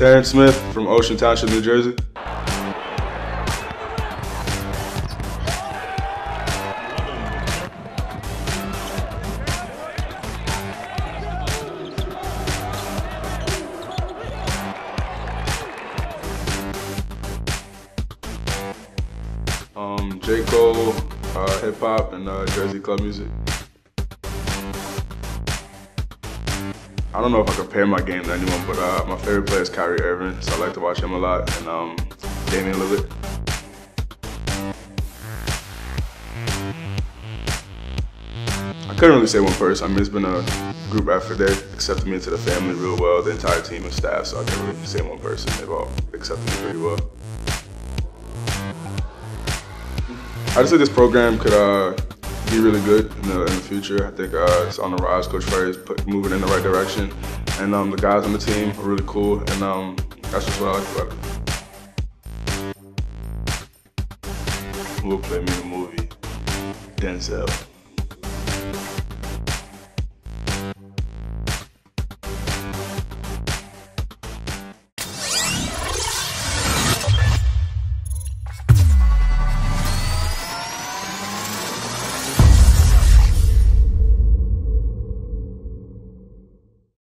Tarin Smith from Ocean Township, New Jersey. Um, J. Cole, uh, hip hop, and uh, Jersey club music. I don't know if I compare my game to anyone, but uh, my favorite player is Kyrie Irving, so I like to watch him a lot, and um, Damian Lillard. I couldn't really say one person. I mean, it's been a group effort. They accepted me into the family real well, the entire team and staff, so I can't really say one person. They've all accepted me pretty well. I just think this program could uh, be really good in the, in the future. I think uh, it's on the rise. Coach Ferry is put, moving in the right direction, and um, the guys on the team are really cool, and um, that's just what I like about it. Will play me in the movie? Denzel.